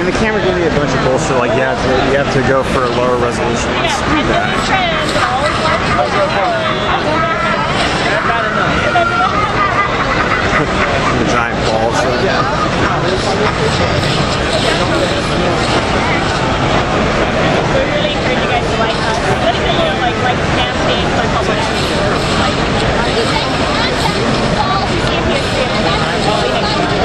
mean, the camera gave me a bunch of bullshit like you have to you have to go for a lower resolution. Screw.